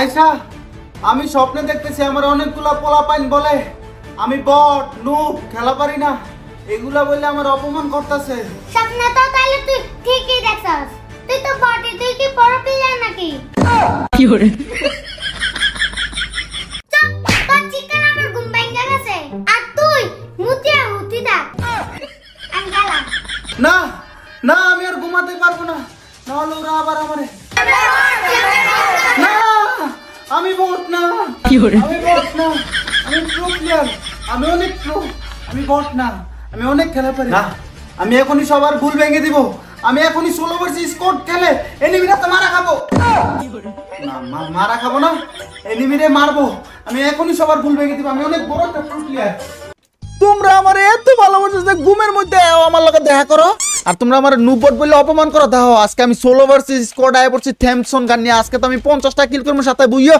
আয়সা আমি স্বপ্নে দেখতেছি আমার অনেকগুলা পোলা পাইন বলে। আমি বট নু খেলা পারি না এগুলা বলে আমার অপমান করতেছে। স্বপ্ন তো তাহলে তুই ঠিকই দেখছস। তুই তো বটে তুই কি বড় প্লেয়ার নাকি? চুপ, আমি বট না আমি প্রো প্লেয়ার আমি অনেক প্রো আমি বট না আমি অনেক খেলা পারি। না আমি এখনই সবার ভুল ভেঙে দিব। আমি এখনই ষোলো ভার্সেস স্কোর খেলে এনিমিরা তো মারা খাব। না মারা খাব না এনিমিরে মারবো। আমি এখনই সবার ভুল ভেঙে দিব। আমি অনেক বড় একটা প্রো প্লেয়ার তোমরা আমার এত ভালোবাসো যে ঘুমের মধ্যে আমার লগে দেখা করো। আর তোমরা আমার নুবট বলে অপমান করো। দাও আজকে আমি ষোলো ভার্সেস স্কোয়াড আয় পড়ছি থ্যামসন গান নিয়ে। আজকে তো আমি পঞ্চাশটা কিল করব সাথে বুঝিও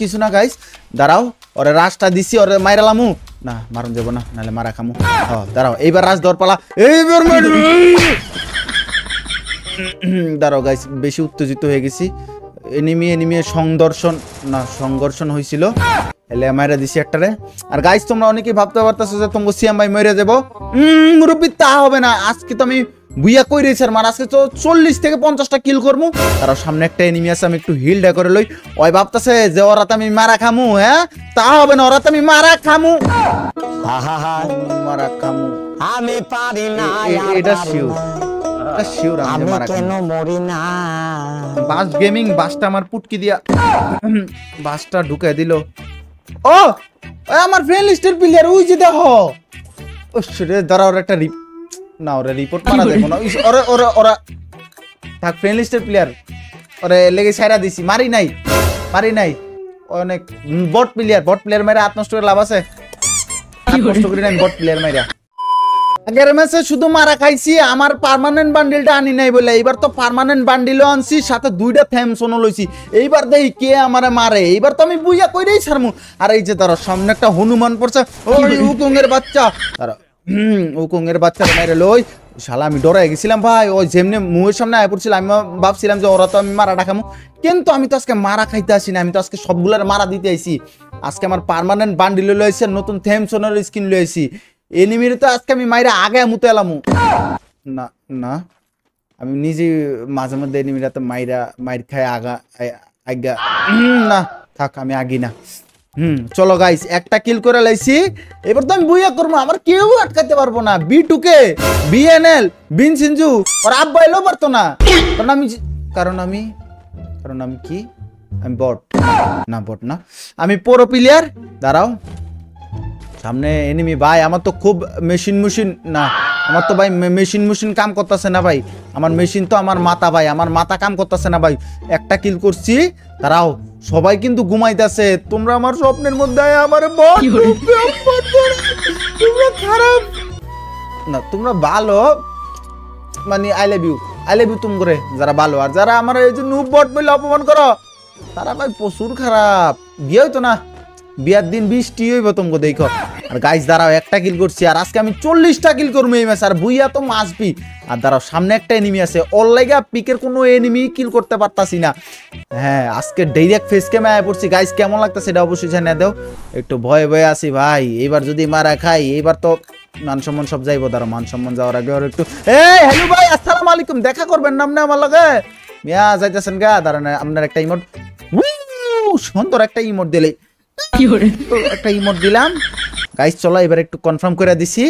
কিছু না গাইস দাঁড়াও ওরে রাজটা দিছি ওরে মাইরালামু না মারুন যাব না নাহলে মারা খামু। দাঁড়াও এইবার রাজ দর পালা। এইবার। দাঁড়াও গাইস বেশি উত্তেজিত হয়ে গেছি। এনিমি এনিমি সংদর্শন না সংঘর্ষণ হয়েছিল এলে মাইরা দিছি একটারে। আর গাইস তোমরা অনেকেই ভাবতে পারতেছো যে তোমাকে সিএম ভাই মরে যাব উম, তা হবে না। আজকে তো আমি বুইয়া কই রয়েছে আর মার আজকে তো চল্লিশ থেকে পঞ্চাশটা কিল করব তার সামনে একটা এনিমি আছে আমি একটু হিলডা করে লই। ওই ভাবতেছে যে ওরা আমি মারা খামু হ্যাঁ? তা হবে না ওরা আমি মারা খামু। মারা খামু। আমি পারি না এটা শিওর এটা শিওর আমি আমি মারা কেন মরি না? বাস গেমিং বাসটা আমার পুটকি দিয়া। বাসটা ঢুকে দিল। ও আমার ফ্রেন্ড লিস্টের প্লেয়ার ওই যে দেখো। ও রে দাঁড়া ওরা একটা রিপ না ওরা রিপোর্ট মারা দেখো না। ওরা ওরা ওরা থাক ফ্রেন্ড লিস্টের প্লেয়ার ওরে লেগে সাইরা দিছি মারি নাই মারি নাই। অনেক বট প্লেয়ার বট প্লেয়ার মেরে আত্মষ্ট করে লাভ আছে। আত্মষ্ট করি? নাই বট প্লেয়ার মেরা আগের ম্যাচে শুধু মারা খাইছি আমার পার্মানেন্ট বান্ডিলটা আনি নাই বলে। এইবার তো পার্মানেন্ট বান্ডিলও আনছি সাথে দুইটা থ্যামসনও লইছি। এইবার দেখি কে আমারে মারে। এইবার তো আমি বুইয়া কইরেই ছাড়মু। আর এই যে তারা সামনে একটা হনুমান পড়ছে। ওই উকুঙ্গের বাচ্চা। তারা উকুঙ্গের বাচ্চা মাইরে লই। শালা আমি ডরাই গেছিলাম ভাই। ওই যেমনি মুহের সামনে আয় পড়ছিল আমি ভাবছিলাম যে ওরা তো আমি মারা ডাকামু কিন্তু আমি তো আজকে মারা খাইতে আসি না আমি তো আজকে সবগুলার মারা দিতে আইছি। আজকে আমার পার্মানেন্ট বান্ডিল লইছে নতুন থ্যামসনের স্কিন লইছি। এনিমির তো আজকে আমি মাইরা আগে মুতে এলামু। না না। আমি নিজে মাঝে মধ্যে এনিমিরা তো মাইরা, মাইর খায় আগা আগা না, থাক, আমি আগি না। হুম, চলো গাইস একটা কিল করে লাইছি। এবার তো আমি বুইয়া করব, আমার কেউ আটকাতে পারব না। বি টুকে বিএনএল, বিন সিনজু আর আব্বা এলেও পারতো না। কারণ আমি কারণ আমি কারণ আমি কি? আমি বট। না বট না। আমি পুরো প্লেয়ার দাঁড়াও। সামনে এনিমি ভাই আমার তো খুব মেশিন মেশিন না আমার তো ভাই মেশিন মেশিন কাম করতেছে না ভাই। আমার মেশিন তো আমার মাথা ভাই আমার মাথা কাম করতেছে না ভাই। একটা কিল করছি তারাও সবাই কিন্তু ঘুমাইতেছে। তোমরা আমার স্বপ্নের মধ্যে আমার তোমরা খারাপ। না তোমরা ভালো মানে I love you I love you তুম করে যারা ভালো আর যারা আমার এই যে নুব বট বলে অপমান করো তারা ভাই প্রচুর খারাপ বিয়ে হইতো না। বিয়ার দিন বৃষ্টি হইব তোমাকে দেখো। আর গাইস দাঁড়াও, একটা কিল করছি। আর আজকে আমি চল্লিশটা কিল করব এই ম্যাচ আর বুইয়া তো মাসবি আর দাঁড়াও, সামনে একটা এনিমি আছে। অনলাইগা পিকের কোনো এনিমি কিল করতে পারতাছি না। হ্যাঁ আজকে ডাইরেক্ট ফেস ক্যামে আয় পড়ছি। গাইস কেমন লাগতেছে সেটা অবশ্যই জানিয়ে দাও। একটু ভয়ে ভয়ে আছি ভাই। এবার যদি মারা খাই, এবার তো মান সম্মান সব যাইবো। দাঁড়া মান সম্মান যাওয়ার আগে আর একটু এই হ্যালো ভাই, আসসালামু আলাইকুম। দেখা করবেন নাম না আমার লগে। মিয়া, যাইতেছেন গা। দাঁড়ান, আপনার একটা ইমোট সুন্দর একটা ইমোট দিলে। একটা ইমোট দিলাম। গাইস চলো এবার একটু কনফার্ম করে দিছি।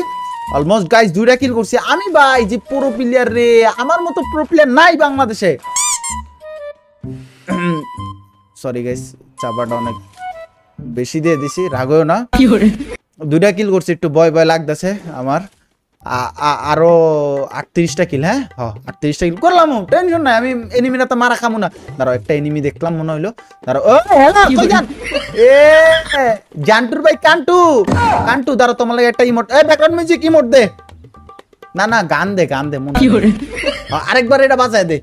অলমোস্ট গাইস দুইটা কিল করছি। আমি ভাই যে পুরো প্লেয়ার রে আমার মতো প্রো প্লেয়ার নাই বাংলাদেশে। সরি গাইস চাপাটা অনেক বেশি দিয়ে দিছি রাগও না। দুইটা কিল করছি একটু ভয় ভয় লাগতেছে আমার। আ- আ- আরও আটত্রিশটা কিল হ্যাঁ? হ আটত্রিশটা কিল। করলাম টেনশন নাই আমি এনিমিরা তো মারা খামু না। দাঁড়াও একটা এনিমি দেখলাম মনে হইল। দাঁড়াও ও হ্যালো কই যান? এ জান্টুর ভাই কান্টু। কান্টু দাঁড়াও তোমার লাগে একটা ইমোট এ ব্যাকগ্রাউন্ড মিউজিক ইমোট দে। না না গান দে গান দে মনে আরেকবার এটা বাজায় দে।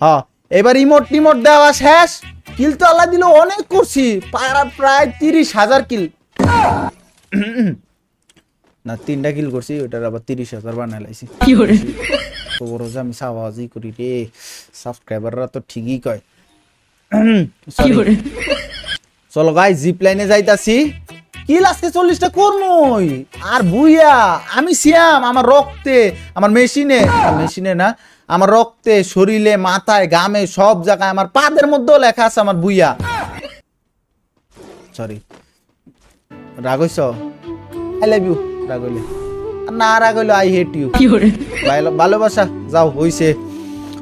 হ্যাঁ এবার ইমোট টিমোট দেওয়া শেষ। কিল তো আল্লাহ দিল অনেক করছি প্রায়- প্রায় তিরিশ হাজার কিল। না তিনটা কিল করছি ওটার আবার তিরিশ হাজার বানাই লাইছি। তো বড় আমি সাবাজি করি রে সাবস্ক্রাইবাররা তো ঠিকই কয়. চলো গাই জিপ লাইনে যাইতাছি। কি লাস্টে চল্লিশটা কর্মই। আর বুইয়া আমি সিয়াম আমার রক্তে আমার মেশিনে মেশিনে না আমার রক্তে শরীরে মাথায় গামে সব জায়গায় আমার পাদের মধ্যেও লেখা আছে আমার বুইয়া। সরি রাগ হইছ? আই লাভ ইউ রাগ হইলে। না রাগ হইলে আই হেট ইউ ভালো- ভালোবাসা। যাও হইছে।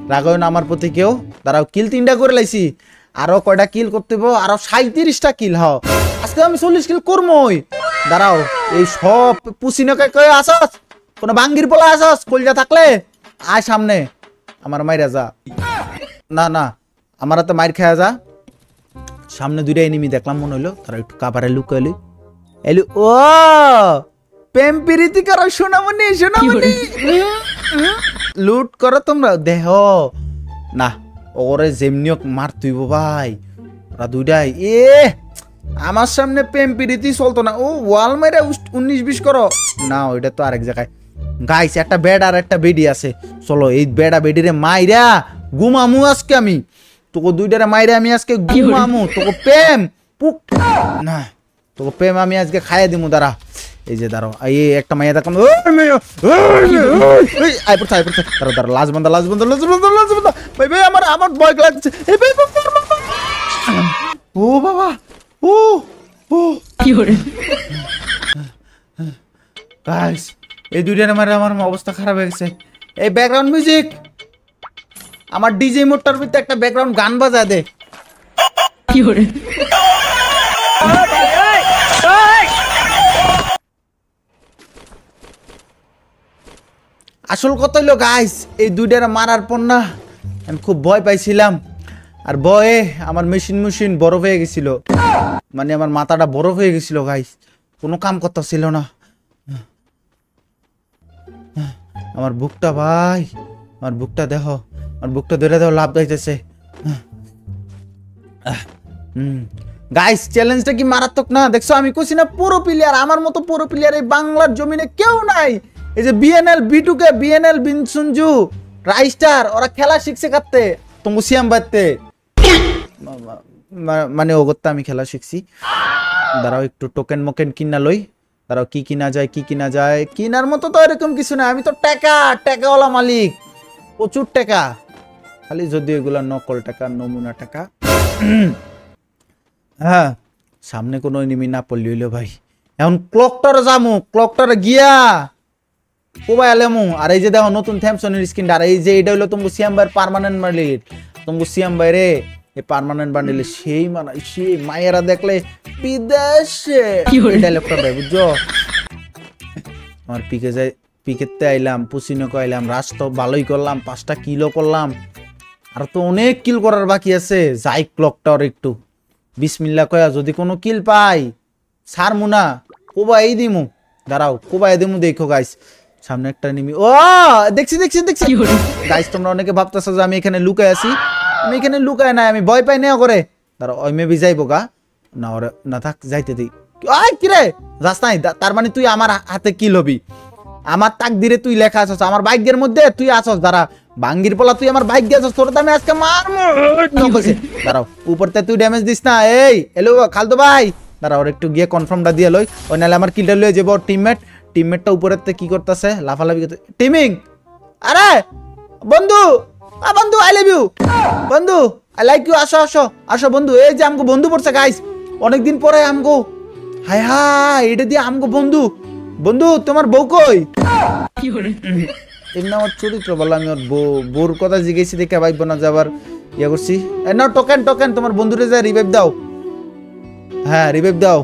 রাগ না আমার প্রতি কেউ। দাঁড়াও কিল তিনটা করে লাইছি। আরও কয়টা কিল করতে হইব? আরও সাঁত্রিশটা কিল হ আজকে আমি চল্লিশ কিল করমই। দাঁড়াও এই সব পুসিনকে কয়ে আসস? কোনো বাঙ্গির পোলা আসস? কলজা থাকলে? আয় সামনে। আমার মাইরা যা। না না আমার তো মাইর খায়া যা। সামনে দুইটা এনিমি দেখলাম মনে হইল তারা একটু কাবারে লুকাইলি এলি ও প্রেম প্রীতি করো সোনামণি সোনামণি। লুট করো তোমরা দেহ। না ওরে যেমনি হোক মার তুইব ভাই। ওরা দুইটাই এ আমার সামনে প্রেম প্রীতি চলতো না। ও ওয়াল মেরে উনিশ বিশ করো। না ওইটা তো আরেক জায়গায়। গাইছে একটা বেড আর একটা বেডি আছে। চলো এই বেডা বেডিরে মাইরা গুমামু আজকে আমি। তোকে দুইটারে মাইরা আমি আজকে গুমামু তোকে প্রেম পুক। না তোকে প্রেম আমি আজকে খাইয়ে দিমু দাঁড়া। এই যে দাঁড়াও এই একটা মাইয়া ওই, আয় পড়ছে, আয় পড়ছে। দাঁড়াও, দাঁড়াও, লাজ বান্দা, লাজ বান্দা, লাজ বান্দা, লাজ বান্দা। ভাই, ভাই, আমার আমার ভয় লাগছে। এই ভাই। ও বাবা ও ও। গাইস এই দুইটার মারে আমার অবস্থা খারাপ হয়ে গেছে। এই ব্যাকগ্রাউন্ড মিউজিক আমার ডিজে মোটর ভিতরে একটা ব্যাকগ্রাউন্ড গান বাজা দে। আসল কথা হইল গাইস এই দুইটার মারার পর না আমি খুব ভয় পাইছিলাম। আর বয়ে আমার মেশিন মেশিন বরফ হয়ে গেছিল। মানে আমার মাথাটা বরফ হয়ে গেছিল গাইস কোনো কাম করতেছিল না। আমার বুকটা ভাই, আমার বুকটা দেখো, আমার বুকটা ধরে দেখো, লাভ যাইতেছে গাইস চ্যালেঞ্জটা কি মারাত্মক না? দেখছ, আমি কইছি না পুরো প্লেয়ার আমার মতো পুরো প্লেয়ার এই বাংলার জমিনে কেউ নাই। এই যে বিএনএল বিটুকে বিএনএল বিনসুনজু রাইস্টার ওরা খেলা শিখছে কাটতে তুমি সিয়াম বাড়তে মানে ওগত্তা আমি খেলা শিখছি। দাঁড়াও, একটু টোকেন মোকেন কিনা লই। দাঁড়াও, কি কিনা যায়, কি কিনা যায়? কিনার মতো তো এরকম কিছু না আমি তো টাকা, টাকাওয়ালা মালিক। প্রচুর টাকা। খালি যদি এগুলা নকল টাকা, নমুনা টাকা। হ্যাঁ সামনে কোনো এনিমি না পড়লি হইল ভাই। এখন ক্লকটারে যামু ক্লকটারে গিয়া কোবাই আলেমু। আর এই যে দেখো, নতুন থ্যামসনের স্ক্রিনটা আর এই যে এটা হইল তুমি সিয়াম ভাইয়ের পার্মানেন্ট বান্ডিল তুমি সিয়াম ভাই এই পার্মানেন্ট বান্ডিলে সেই মানাই সেই মায়েরা দেখলে বিদেশে। ডায়লগটা দেয় বুঝছ? আমার পিকে যাই পিকেতে আইলাম পুসিনকে আইলাম রাস তো ভালোই করলাম পাঁচটা কিলো করলাম। আর তো অনেক কিল করার বাকি আছে যাই ক্লকটার একটু। বিসমিল্লা কয়া যদি কোনো কিল পাই সার মুনা কোবাই দিমু। দাঁড়াও কোবাই দিমু দেখো গাইস সামনে একটা নিমি ও দেখছি দেখছি দেখছি। গাইস তোমরা অনেকে ভাবতেছো যে আমি এখানে লুকায় আছি। আমি এখানে লুকায় নাই, আমি ভয় পাই নেওয়া করে। দাঁড়াও ওই মেবি যাইবো গা। না ওরে, না থাক, যাইতে দিই। আয় কিরে নাই তার মানে তুই আমার হাতে কি লবি? আমার তাক দিরে তুই লেখা আছস, আমার বাইকের মধ্যে তুই আছস। দাঁড়া বাঙ্গির পোলা, তুই আমার বাইক দিয়েছস তোর আমি আজকে নকছে দাঁড়াও উপরতে তুই ড্যামেজ দিস না। এই হ্যালো খালতো ভাই। দাঁড়া, ওর একটু গিয়ে কনফার্মটা দিয়ে লই। ওই নাহলে আমার কিলটা লয়ে যাব টিমমেট টিমমেটটা উপরের কি করতেছে? লাফালাফি করতে টিমিং আরে, বন্ধু! আ, বন্ধু আই লাভ ইউ বন্ধু আই লাইক ইউ আসো আসো আসো, বন্ধু, এই যে আমগো বন্ধু পড়ছে গাইস অনেকদিন পরে আমগো হাই হাই এটা দিয়ে আমগো বন্ধু। বন্ধু, তোমার বউ কই? এমনি আমার চরিত্র, বললাম আমি ওর বউ। বউর কথা জিজ্ঞেসি দেখে ভাইব না যে আবার ইয়ে করছি। নাও টোকেন টোকেন তোমার বন্ধুরে যা রিভাইভ দাও। হ্যাঁ রিভাইভ দাও।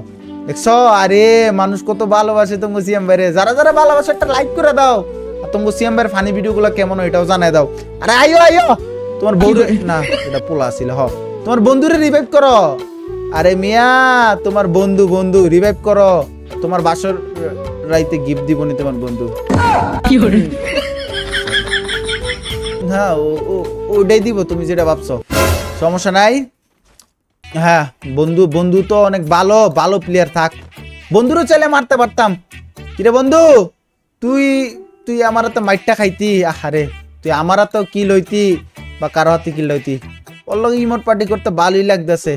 দেখছ? আরে, মানুষ কত ভালোবাসে তোমাকে সিএম বাইরে যারা যারা ভালোবাসে একটা লাইক করে দাও। সিএম বাইরের ফানি ভিডিওগুলো কেমন এটাও জানাই দাও। আরে আইও আইও। তোমার বউরে না এটা পোলা ছিল হ। তোমার বন্ধুরে রিভাইভ করো। আরে মিয়া তোমার বন্ধু বন্ধু রিভাইভ করো। তোমার বাসর রাইতে গিফট দিবনি তোমার বন্ধু। হ্যাঁ ও- ও- ওটাই দিব তুমি যেটা ভাবছ। সমস্যা নাই। হ্যাঁ বন্ধু বন্ধু তো অনেক ভালো ভালো প্লেয়ার থাক। বন্ধুরও চাইলে মারতে পারতাম। কিরে বন্ধু তুই তুই আমার তো মাইটটা খাইতি? আহারে তুই আমার তো কি লইতি বা কারও হাতে কি লইতি? ওর লগে ইমোট পার্টি করতে ভালোই লাগতেছে।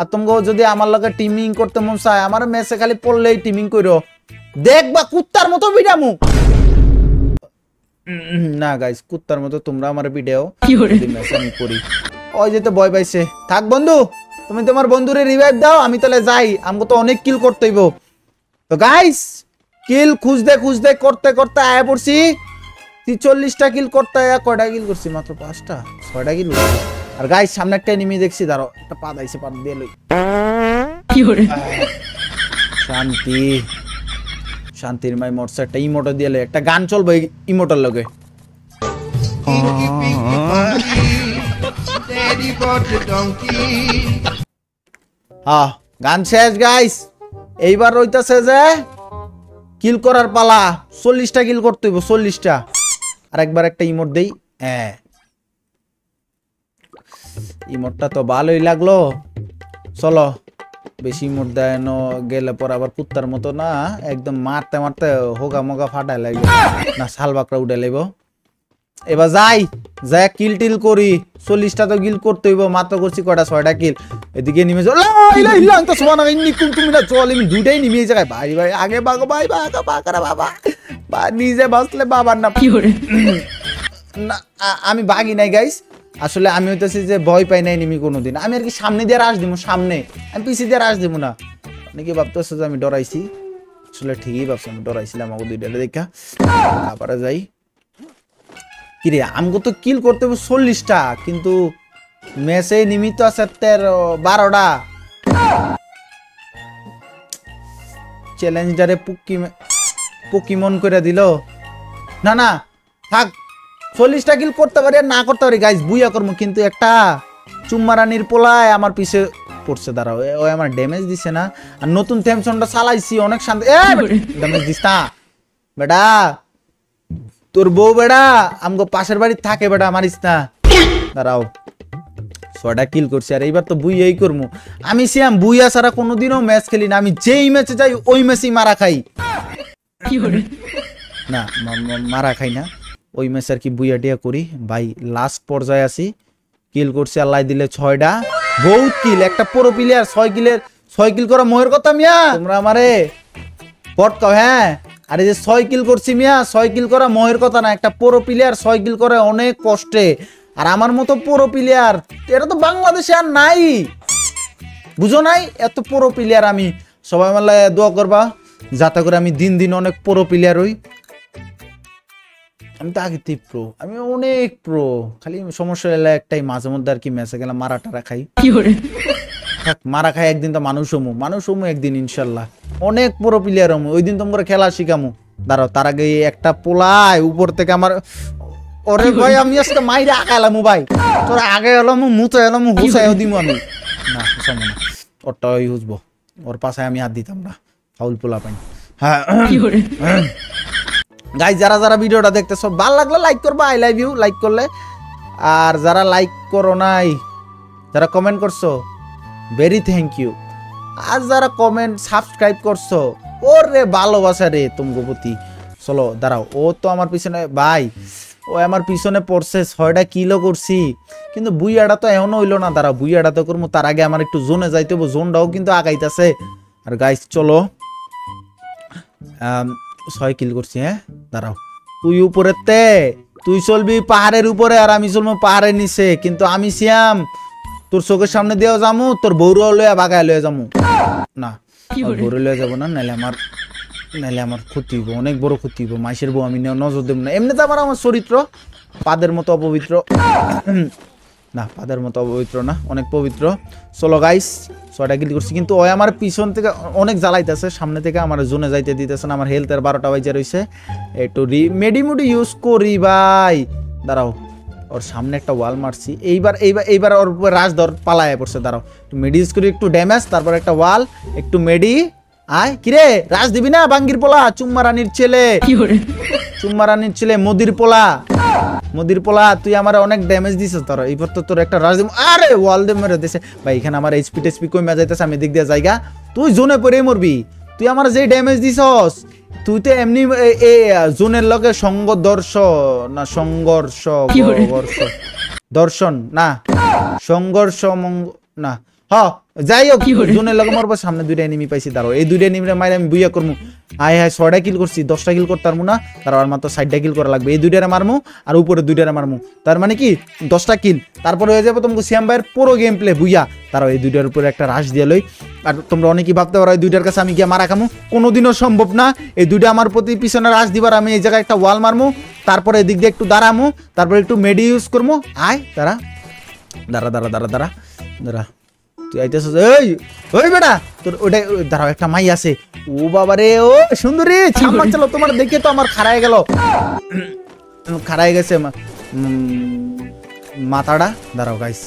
আর তোমাকে যদি আমার লগে টিমিং করতে মন চায় আমার মেসে খালি পড়লেই টিমিং করো দেখবা কুত্তার মতো বিডামু না গাইস কুত্তার মতো তোমরা আমার ভিডিও আমি করি। ওই যে তো ভয় পাইছে। থাক বন্ধু তুমি তোমার বন্ধুরে রিভাইভ দাও আমি তাহলে যাই। আমাকে তো অনেক কিল করতে হইব তো গাইস কিল খুঁজতে খুঁজতে করতে করতে আয়া পড়ছি। চল্লিশটা কিল করতে আয়া কয়টা কিল করছি? মাত্র পাঁচটা? ছয়টা কিল। আর গাইস সামনে একটা এনিমি দেখছি দাঁড়ো একটা পা দাইছে পা দিয়ে লই। শান্তি। শান্তির মাই মোটস একটা ইমোটো দিয়ে লই। একটা গান চলবে ইমোটার লগে। হ্যাঁ গান শেষ গাইস এইবার রইতাছে যে কিল করার পালা। চল্লিশটা কিল করতে হইব, চল্লিশটা। আর একবার একটা ইমোট দেই। হ্যাঁ ইমোটটা তো ভালোই লাগল। চলো, বেশি ইমোট দেয় ন, গেলে পর আবার কুত্তার মতো না, একদম মারতে মারতে হোগা মোগা ফাটাই লাগবে না শাল বাকরা উঠে লাগব এবার যাই যাই কিল টিল করি। চল্লিশটা তো গিল করতে হইব মাত্র করছি কটা ছয়টা কিল এদিকে নেমে তুমি না চল আমি দুইটাই নেমে জায়গায়। ভাই ভাই আগে বাগো ভাই বাগো বাগারা বাবা। বা নিজে বাঁচলে বাবার না না আমি বাগি নাই গাইস আসলে আমি হইতেছি যে ভয় পাই নাই নিমি কোনোদিন। আমি আর কি সামনে দিয়ে রাস দিব সামনে। আমি পিছিয়ে দিয়ে রাস দিব না। নাকি ভাবতেছে যে আমি ডরাইছি? আসলে ঠিকই ভাবছি আমি ডরাইছিলাম আমাকে দুইটা দেখা। তারপরে যাই। কিরে আমগো তো কিল করতে হবে চল্লিশটা কিন্তু মেসে নিমিত আছে তেরো বারোটা। চ্যালেঞ্জারে পুকি পুকিমন করে দিল। না না থাক চল্লিশটা কিল করতে পারি আর না করতে পারি গাইজ বুইয়া করব কিন্তু একটা চুম্মারানির পোলায় আমার পিছে পড়ছে দাঁড়াও ও আমার ড্যামেজ দিছে না। আর নতুন থ্যামসনটা চালাইছি অনেক শান্তি এ ড্যামেজ দিস না। বেটা তোর বউ বেড়া আমগো পাশের বাড়ি থাকে বেড়া মারিস না। দাঁড়াও। ছয়টা কিল করছি আর এইবার তো বুই এই করব আমি সিয়াম বুইয়া ছাড়া কোনোদিনও ম্যাচ খেলি না। আমি যেই ম্যাচে যাই ওই ম্যাচেই মারা খাই। না মারা খাই না। ওই ম্যাচ আর কি বুইয়া টিয়া করি। ভাই লাস্ট পর্যায়ে আসি কিল করছি আল্লাহ দিলে ছয়টা। বহুত কিল একটা পুরো প্লেয়ার ছয় কিলের ছয় কিল করা মোহের কথা মিয়া। তোমরা আমারে পট কাও হ্যাঁ। আরে যে ছয় কিল করছি মিয়া, ছয় কিল করা মহের কথা না, একটা পুরো প্লেয়ার ছয় কিল করে অনেক কষ্টে। আর আমার মতো পুরো প্লেয়ার এটা তো বাংলাদেশে আর নাই। বুঝো নাই? এত পুরো প্লেয়ার আমি। সবাই মাল্লা দোয়া করবা, যাতে করে আমি দিন দিন অনেক পুরো প্লেয়ার হই। আমি তো আগেতেই প্রো আমি অনেক প্রো খালি সমস্যা হলে একটাই, মাঝে মধ্যে আর কি মেসে গেলাম মারা টারা খাই মারা খাই একদিন তো মানুষ হমু মানুষ হমু একদিন ইনশাল্লাহ। অনেক পুরো প্লেয়ার হমু ওই দিন তোমরা খেলা শিখামু। দাঁড়াও তার আগে একটা পোলায় উপর থেকে আমার ওরে ভাই আমি আজকে মাইরে আঁকালাম ভাই। তোর আগে এলাম মুতো এলাম হুসাইও দিমু আমি। না হুসামু না। ওরটা ওই হুসবো ওর পাশে আমি হাত দিতাম না। ফাউল পোলা পাই হ্যাঁ। গাই যারা যারা ভিডিওটা দেখতেছো ভালো লাগলে লাইক করবা আই লাইভ ইউ লাইক করলে। আর যারা লাইক করো নাই যারা কমেন্ট করছ ভেরি থ্যাংক ইউ আর যারা কমেন্ট সাবস্ক্রাইব করছ, ওরে ভালোবাসা রে প্রতি। চলো, দাঁড়াও, ও তো আমার পিছনে, ভাই, ও আমার পিছনে পড়ছে, ছয়টা কিলো করছি। কিন্তু বুইয়াটা তো এমন হইল না, দাঁড়াও, বুইয়াটা তো করব তার আগে আমার একটু জোনে যাইতে হব জোনটাও কিন্তু আগাইতেছে। আর গাইস চলো। ছয় কিল করছি হ্যাঁ? দাঁড়াও। তুই উপরে তে তুই চলবি পাহাড়ের উপরে, আর আমি চলবো পাহাড়ের নিচে। কিন্তু আমি সিয়াম তোর চোখের সামনে দিয়েও যামু তোর বৌরও লইয়া বাগায় লইয়া যামু। না বৌরে লইয়া যাব না নাহলে আমার নাহলে আমার ক্ষতি হইব অনেক বড় ক্ষতি হইব। মাইসের বউ আমি নজর দেব না। এমনিতে আমার আমার চরিত্র পাদের মতো অপবিত্র। না পাদের মতো অপবিত্র না অনেক পবিত্র। চলো গাইস ছয়টা কিল করছি কিন্তু ওই আমার পিছন থেকে অনেক জ্বালাইতেছে সামনে থেকে আমার জোনে যাইতে দিতেছে না আমার হেলথের বারোটা বাজে রয়েছে একটু রি মেডিমুডি ইউজ করি ভাই। দাঁড়াও। ওর সামনে একটা ওয়াল মারছি। এইবার এইবার এইবার ওর রাজ ধর পালায় পড়ছে দাঁড়াও। একটু মেডি ইউজ করি একটু ড্যামেজ তারপর একটা ওয়াল একটু মেডি আয়। কিরে রাজ দিবি না বাঙ্গির পোলা চুম্মা রানীর ছেলে। চুম্মা রানীর ছেলে মোদির পোলা। মোদির পোলা তুই আমার অনেক ড্যামেজ দিছিস তোর এইবার তো তোর একটা রাজ দিব- আরে ওয়াল দে মেরে দিছে। ভাই এখানে আমার এইচপি টেসপি কমে যাইতেছে আমি দিক দিয়ে জায়গা তুই জোনে পরে মরবি। তুই আমার যে ড্যামেজ দিছস তুই তো এমনি এ- জোনের লগে সংঘর্ষ না সংঘর্ষ দর্শন না সংঘর্ষ না হ। যাই হোক জোনের লগে মরবো সামনে দুইটা এনিমি পাইছি দাঁড়ো এই দুইটা এনিমিরে মাইরে আমি বুইয়া করমু। আয় হায় ছয়টা কিল করছি দশটা কিল করতে পারমু না তার আর মাত্র ষাটটা কিল করা লাগবে। এই দুইটারে মারমু আর উপরে দুইটারে মারমু। তার মানে কি? দশটা কিল তারপরে হয়ে যাবে তোমাকে সিয়াম ভাইয়ের পুরো গেম প্লে বুইয়া। তারা এই দুইটার উপরে একটা রাশ দিয়ে লই। আর তোমরা অনেকেই ভাবতে পারো এই দুইটার কাছে আমি গিয়ে মারা খামু। কোনোদিনও সম্ভব না। এই দুইটা আমার প্রতি পিছনে রাশ দিবার আমি এই জায়গায় একটা ওয়াল মারমু। তারপরে এদিক দিয়ে একটু দাঁড়ামু। তারপরে একটু মেডি ইউজ করব আয় দাঁড়া। দাঁড়া দাঁড়া দাঁড়া দাঁড়া। দাঁড়া। তুই আইতেছিস এই ওই বেটা তোর ওই দাঁড়াও একটা মাই আছে। ও বাবা রে ও সুন্দরী ছাম্মা চলো তোমার দেখে তো আমার খারায় গেল। খারায় গেছে উম, মাথাটা দাঁড়াও গাইস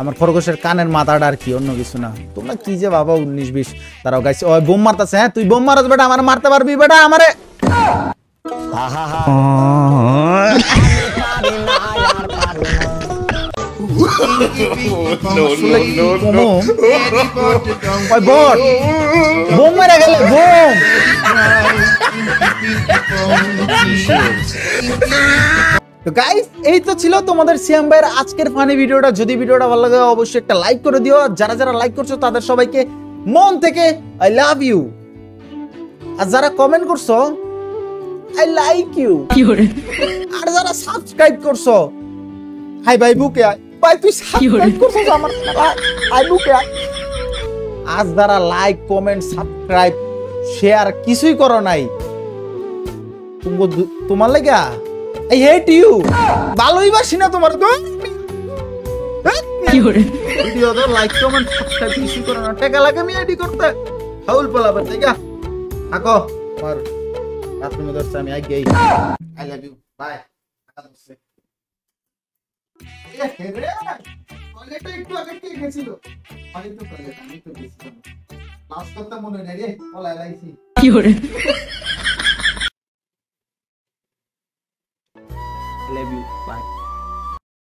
আমার খরগোশের কানের মাথাটা আর কি অন্য কিছু না। তোমরা কি যে বাবা উনিশ বিশ দাঁড়াও গাইস ওই বোম মারতাছে হ্যাঁ তুই বোম মারাস বেটা আমার মারতে পারবি বেটা আমারে। আহা। হা আসলে ওই বট বোম মেরে গেলে বোম তো গাইস এই তো ছিল তোমাদের সিয়াম ভাইয়ের আজকের ফানি ভিডিওটা যদি ভিডিওটা ভালো লাগে অবশ্যই একটা লাইক করে দিও। যারা যারা লাইক করছ তাদের সবাইকে মন থেকে আই লাভ ইউ আর যারা কমেন্ট করছ আই লাইক ইউ আর যারা সাবস্ক্রাইব করছ হাই ভাই বুকে আয়। ভাই তুই সাবস্ক্রাইব আমার আই আজ যারা লাইক কমেন্ট সাবস্ক্রাইব শেয়ার কিছুই করো নাই তোমার লাগা? আই হেট ইউ ভালোই বাসি না তোমার তো? তো লাইক কমেন্ট সাবস্ক্রাইব কিছুই করো না। টাকা লাগে আমি করতে। হাউল পালাবে থাকো। আমার আমি আই গেই আই লাভ ইউ বাই টয়লেটটা একটু আগে কে গেছিল আমি তো টয়লেট আমি তো গেছিলাম ক্লাস করতে মনে নেই রে পলায় লাইছি I love you. Bye.